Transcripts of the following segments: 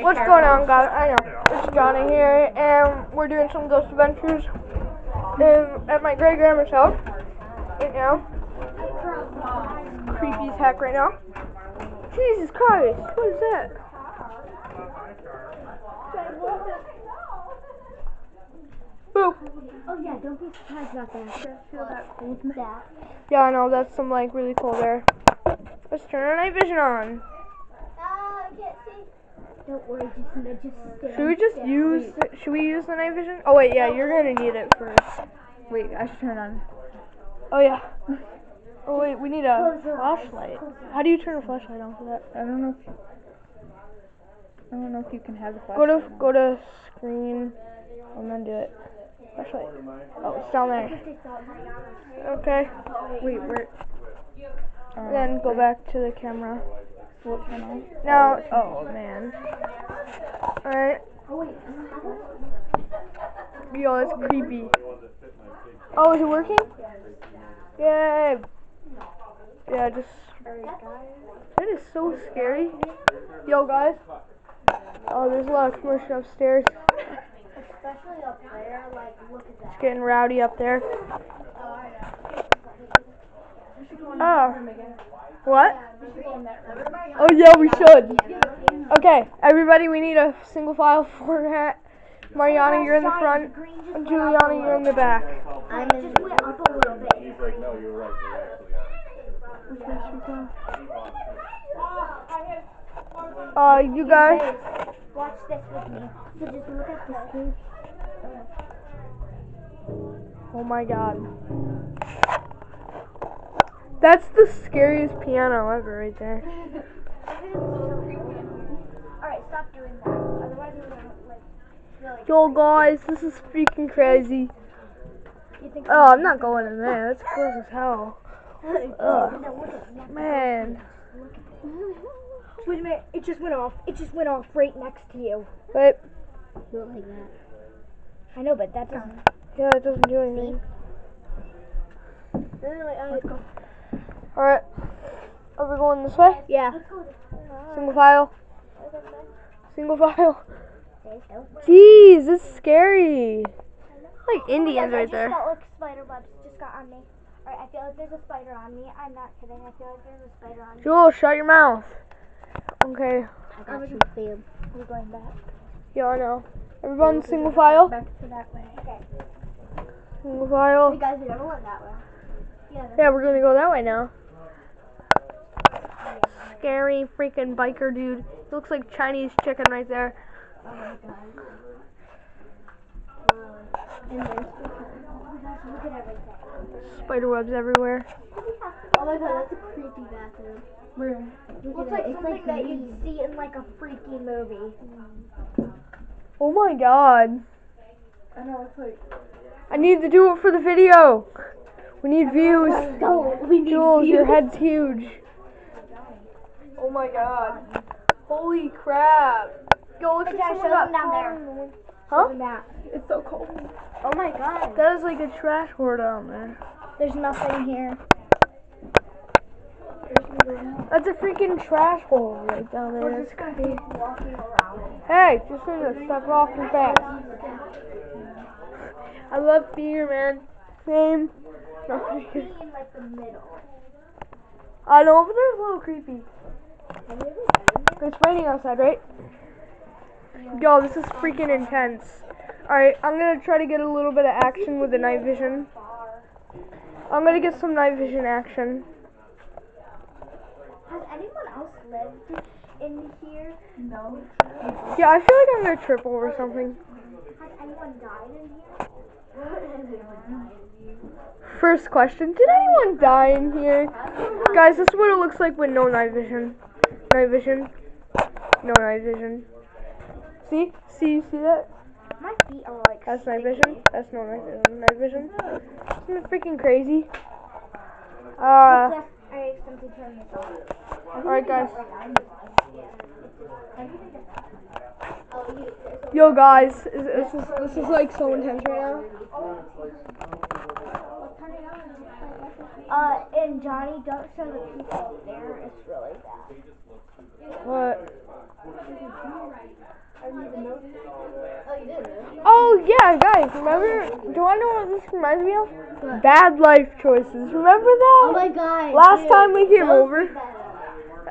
What's going on, guys? I know it's Johnny here, and we're doing some Ghost Adventures in, at my great grandma's house right now. Creepy as heck right now. Jesus Christ, what is that? Boo. Oh yeah, don't be surprised about that. Feel that cold that. Yeah, I know that's some like really cold air. Let's turn our night vision on. Oh, Don't worry, just gonna just stand. Should we just stand. use? The, should we use the night vision? Oh wait, yeah, you're gonna need it first. Wait, I should turn on. Oh yeah. Oh wait, we need a Close your eyes, flashlight. How do you turn a flashlight on for that? I don't know. If, I don't know if you can have the Go flashlight. to go to screen and then do it. Flashlight. Oh, it's down there. Okay. Wait, where? Um, Then go back to the camera. On? Now, oh man. Alright. Yo, that's creepy. Oh, is it working? Yay. Yeah, just. That is so scary. Yo, guys. Oh, there's a lot of commotion upstairs. especially up there. Like, look at that. It's getting rowdy up there. Oh. What? Oh yeah, we should. Okay, everybody, we need a single file format. Mariana, you're in the front. and Juliana, you're in the back. I'm in. Just went up a little bit. He's like, no, you're right, you're. Uh, you guys. Watch this with me. So just look at the screen. Oh my god. That's the scariest piano ever, right there. Alright, stop doing that. Otherwise, we're gonna like really. Yo, guys, this is freaking crazy. Oh, I'm not going in there. That's close as hell. Ugh. No, look at that. Man. Wait a minute, it just went off. It just went off right next to you. Wait. Do like that. I know, but that doesn't. Yeah, it doesn't do anything. Let's go. Alright. Are we going this way? Yeah. Single file. Single file. Jeez, this is scary. Like oh Indians I right just there. felt like spider webs just got on me. Alright, I feel like there's a spider on me. I'm not kidding. I feel like there's a spider on me. Joel, shut your mouth. Okay. I got you, babe. We're going back. Yeah, I know. Everyone, single file. Back to that way. Okay. Single file. You guys, we never went that way. Yeah. Yeah, we're gonna go that way now. Scary freaking biker dude. He looks like Chinese chicken right there. Oh my god. And there's look at everything. Spider webs everywhere. Oh my god, that's a creepy bathroom. Where? Looks like something that you'd see in like a freaky movie. Oh my god. I know it's like. I need to do it for the video. We need views. Go. We need Jules, your head's huge. Oh my god. Holy crap. Yo, look Hey, at someone show them down there. Huh? Show them that. It's so cold. Oh my god. That is like a trash hoard down there. There's nothing here. That's a freaking trash hole right down there. We're just gonna be walking around. Hey, just gonna step off your back. I love fear, man. Same. No, I'm just Be kidding. in like the middle. I know, but there's a little creepy. It's raining outside, right? Yo, this is freaking intense. Alright, I'm gonna try to get a little bit of action with the night vision. I'm gonna get some night vision action. Has anyone else lived in here? No. Yeah, I feel like I'm gonna trip over something. Has anyone died in here? First question, did anyone die in here? Guys, this is what it looks like with no night vision. Night vision. No night vision. See? See, you see that? My feet are like. That's night vision. That's no night vision. Night vision. Isn't it freaking crazy? Uh, Accidentally turned this off. alright guys. Oh. Yo guys, is- this is, this is like so intense right now. Uh, And Johnny, don't show the people there. It's really bad. What? Oh, you did. Oh yeah, guys, remember? Do I know what this reminds me of? Bad life choices. Remember that? Oh my god. Last dude. time we came over.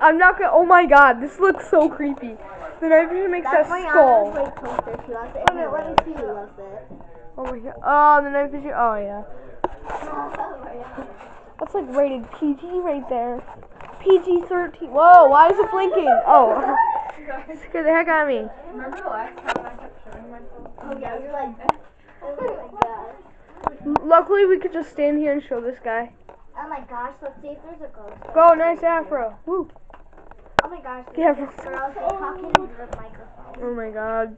I'm not gonna. Oh my god, this looks so creepy. The night vision makes That's that skull. Like toaster. She loves it. Wait a let me see. She loves it. Oh my god. Oh, the night vision. Oh yeah. Oh, That's like rated PG right there. PG 13. Whoa, why is it blinking? Oh. Scared the heck out of me. Remember the last time I kept showing myself? Oh yeah, you're like. Oh my god. Luckily, we could just stand here and show this guy. Oh my gosh, let's see if there's a ghost. Go, nice afro. Woo. Oh my gosh. Yeah. This girl's like talking into the microphone. Oh my god.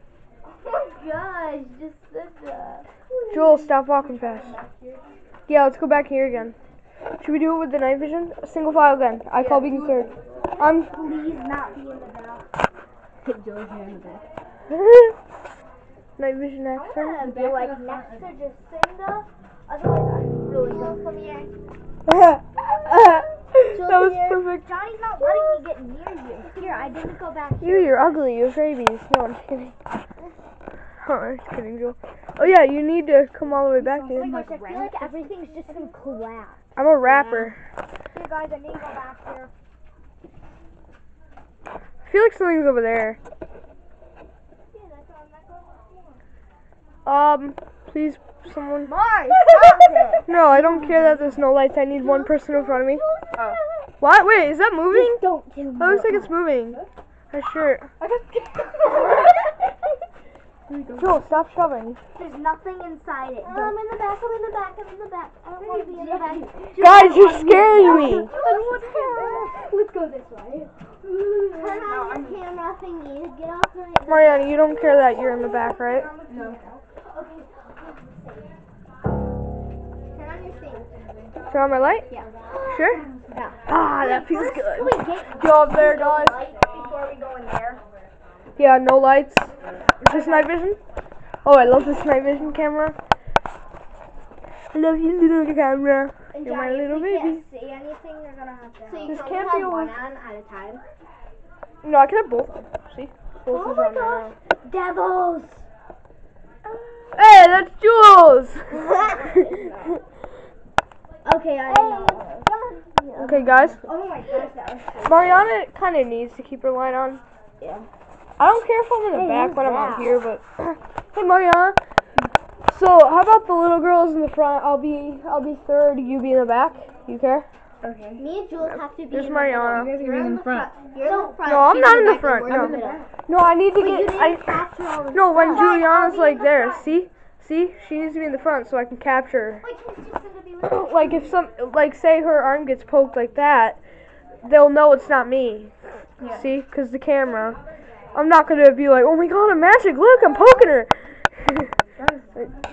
Oh my gosh, just said that. Joel, stop walking fast. Yeah, let's go back here again. Should we do it with the night vision? Single file again. I call being third. I'm. Please not be in the back. Joe's here in the back. night vision I action. wanna be like next to Jacinda. Otherwise, I'm really gonna come here. that was here. perfect. Johnny's not letting me get near you. Here, I didn't go back You, you're ugly. You're rabies. No, I'm kidding. Oh, just kidding, Joel. Oh yeah, you need to come all the way back Oh here. my gosh, I feel like everything's just gonna collapse. I'm a rapper. Here, guys, I need to go back here. I feel like something's over there. Yeah, that's what I'm not going Um, please, someone. It! No, I don't care that there's no lights. I need one person in front of me. Oh. What? Wait, is that moving? Don't kill me. That looks like it's moving. My shirt. Joel, stop shoving. There's nothing inside it. Oh, I'm in the back, I'm in the back, I'm in the back. I don't want to be in the back. Guys, you're scaring me. Let's go this way. Turn on your camera thingy. Get off the. Mariana, you don't care that you're in the back, right? No. Okay. Turn on your thing. Turn on my light? Yeah. Sure? Yeah. Ah, that feels good. Go up there, guys. light before we go in there? Yeah, no lights. Is this night vision? Oh, I love this night vision camera. I love you, little camera. And You're my Johnny, little baby. can't see anything, you're gonna have to. So This can can't be a- one on at a time. No, I can have both. See? Both Oh is my on gosh. Devils. Hey, that's Jules! Okay, I know. okay, guys. Oh my gosh, that was so Mariana kind of needs to keep her light on. Yeah. I don't care if I'm in the Hey, back when I'm out here, but hey, Mariana. So, how about the little girls in the front? I'll be, I'll be third. You be in the back. You care? Okay. Me and Jules have to be There's in Mariana. the middle. You're in the front. You're in the front. No, I'm not in the front, no. We're in the middle. No, I need to But get. didn't I capture all the no. When stuff. Juliana's like the there, front. see, see, she needs to be in the front so I can capture. her. Wait, can Jacinda be with me? like if some, like say her arm gets poked like that, they'll know it's not me. Yeah. See, because the camera. I'm not gonna be like, oh my god, I'm magic. Look, I'm poking her.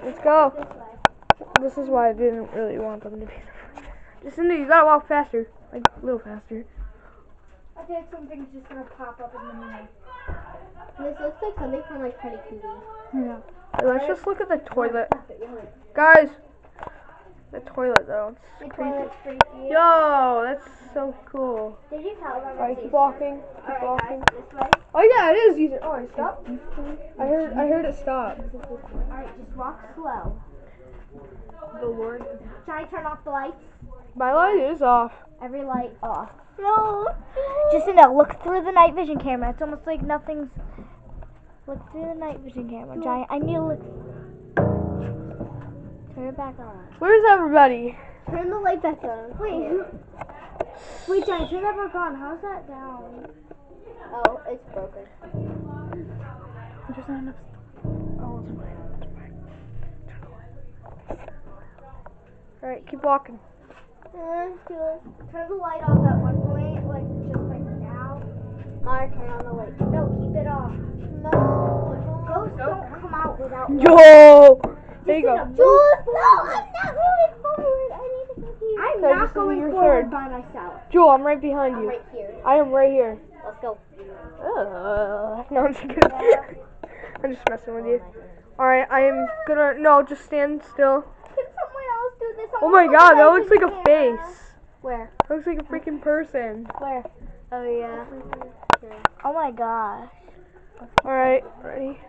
Let's go. This is why I didn't really want them to be. Jacinda, you gotta walk faster, like a little faster. I feel like something's just gonna pop up in the middle. This looks like something from like Pretty Cootie. Yeah. Let's just look at the toilet, guys. The toilet though. The It's creepy. toilet's freaky. Yo, that's so cool. Did you tell them? Alright, keep walking. Keep Alright, walking. guys, this way. Oh yeah, it is easy. Oh, it stopped. I heard. I heard it stop. Alright, just walk slow. The Lord. Should I turn off the lights. My light is off. Every light off. No. Jacinda, look through the night vision camera. It's almost like nothing's. Look through the night vision camera, Johnny. I need to look. Turn it back on. Where's everybody? Turn the light back on. Wait. Who- Wait, Johnny, turn that back on. How's that down? Oh, it's broken. There's not enough. Oh, it's fine. It's fine. All right, keep walking. Uh, turn the light off at one point, like just like now. Mara, turn on the light. No, keep it off. No, ghosts don't come out without. Yo, there you go. Jules, no, I'm not moving forward. I need to go here. I'm Okay, not going you're forward third. by myself. Jewel, I'm right behind I'm you. right here. I am right here. Let's go. Uh, no, I'm just kidding. I'm just messing with you. All right, I am gonna. No, just stand still. Can someone else do this? Oh my god, that looks like a face. Where? Looks like a freaking person. Where? Oh yeah. Oh my gosh. Alright, ready?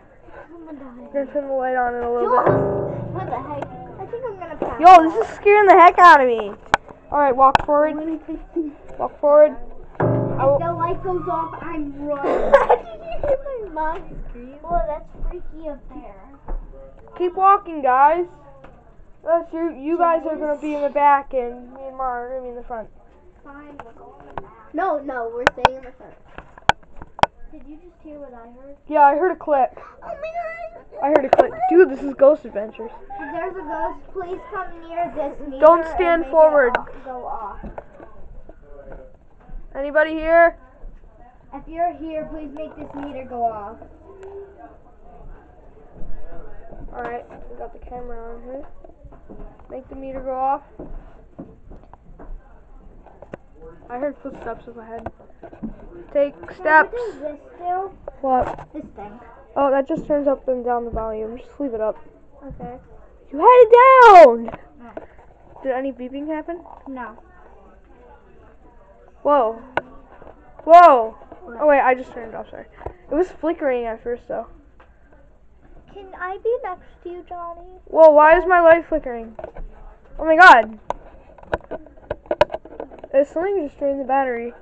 I'm gonna die. We're gonna turn the light on in a little bit. What the heck? I think I'm gonna pass. Yo, this is scaring the heck out of me. Alright, walk forward. Walk forward. If the light goes off, I'm running. Did you hear my mom scream? Oh, that's freaky up there. Keep walking, guys. That's you. You guys are gonna be in the back, and me and Mara are gonna be in the front. Fine, we'll go in the back. No, no, we're staying in the front. Did you just hear what I heard? Yeah, I heard a click. Oh my god! I heard a click. Dude, this is Ghost Adventures. If there's a ghost, please come near this meter Don't stand forward. off- go off. Anybody here? If you're here, please make this meter go off. Alright, we got the camera on here. Make the meter go off. I heard footsteps up ahead. Take steps. What? This thing. Oh, that just turns up and down the volume. Just leave it up. Okay. You had it down! No. Did any beeping happen? No. Whoa. Whoa. Oh wait, I just turned it off, sorry. It was flickering at first though. Can I be next to you, Johnny? Whoa, why is my light flickering? Oh my god. Is something just drained the battery?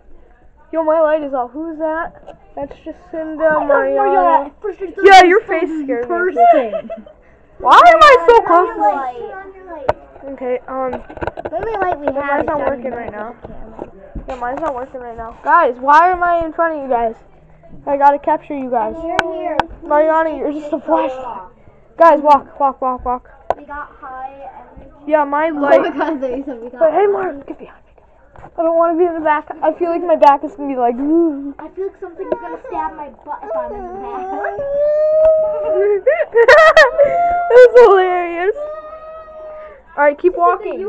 Yo, my light is off. Who is that? That's Jacinda Mariana. Yeah, your face scared me. Why am I so close to Turn on your light. Okay, um, only light we have mine's not working right now. yeah, mine's not working right now. Guys, why am I in front of you guys? I gotta capture you guys. You're here. Mariana, you're just a flash. Guys, walk, walk, walk, walk. We got high energy. Yeah, my Oh light. god, there said we got But hey, Mark, get behind me. I don't want to be in the back. I feel like my back is gonna be like. "Ooh." I feel like something's gonna stab my butt if I'm in the back. That's hilarious. All right, keep walking.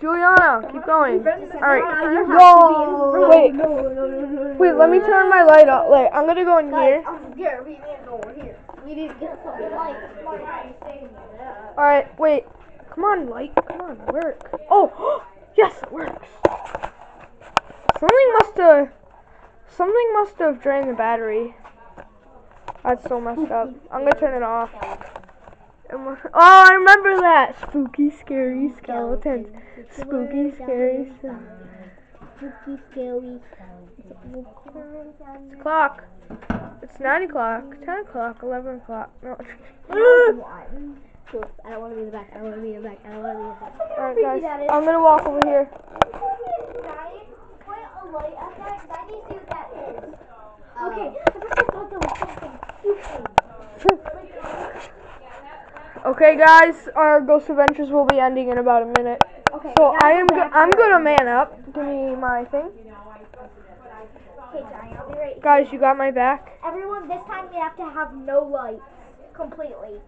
Juliana, keep going. All right. Whoa. Wait. Wait. Let me turn my light off. Wait. I'm gonna go in here. I'm scared. We need to go over here. We need to get some light. Smart guy saying that. All right. Wait. Come on, light. Come on, work. Oh. Yes, it works. Something must have. Something must have drained the battery. That's so messed up. I'm gonna turn it off. Oh, I remember that. Spooky, scary skeletons. Spooky, scary. skeletons. Spooky, scary. It's clock. It's 9 o'clock, 10 o'clock, 11 o'clock. No. One. I don't want to be in the back. I don't want to be in the back. I don't want to be in the back. Alright, guys. I'm gonna walk over here. Point a light at that 'cause I need to see what that is. Oh. Okay, I just thought there was something Okay, guys, our Ghost Adventures will be ending in about a minute. Okay, So I am go go- I'm gonna man up. Give me my thing. Okay, Johnny, I'll be right here. Guys, you got my back. Everyone, this time we have to have no lights. Completely.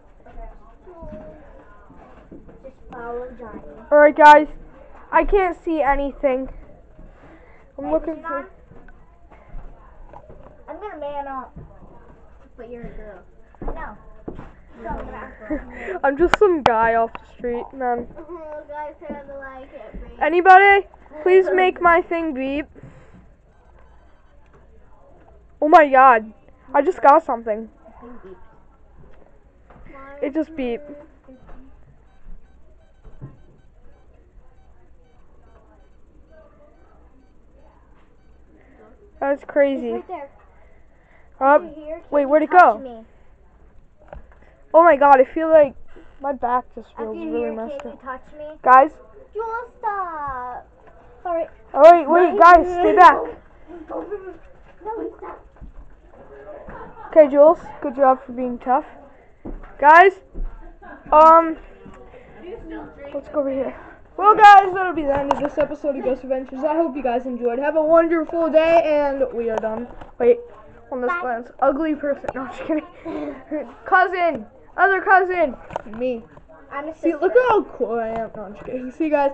Alright, guys. I can't see anything. I'm looking for. I'm gonna man up. But you're a girl. No. I'm gonna act girl. I'm just some guy off the street, man. Oh, guys, turn the light at me. Anybody? Please make my thing beep. Oh my god. I just got something. It just beeped. That's crazy. right there. Up. Right here. Can wait, where'd it go? Me? Oh my god, I feel like my back just feels really messed up. Guys? Joel, stop. Alright. Oh wait, wait, guys, stay back. Okay, Jules, good job for being tough. Guys, um, let's go over here. Well, guys, that'll be the end of this episode of Ghost Adventures. I hope you guys enjoyed. Have a wonderful day, and we are done. Wait, on this glance, ugly person. No, I'm just kidding. cousin, other cousin, me. I'm a See, look at how cool I am. No, I'm just kidding. See you guys.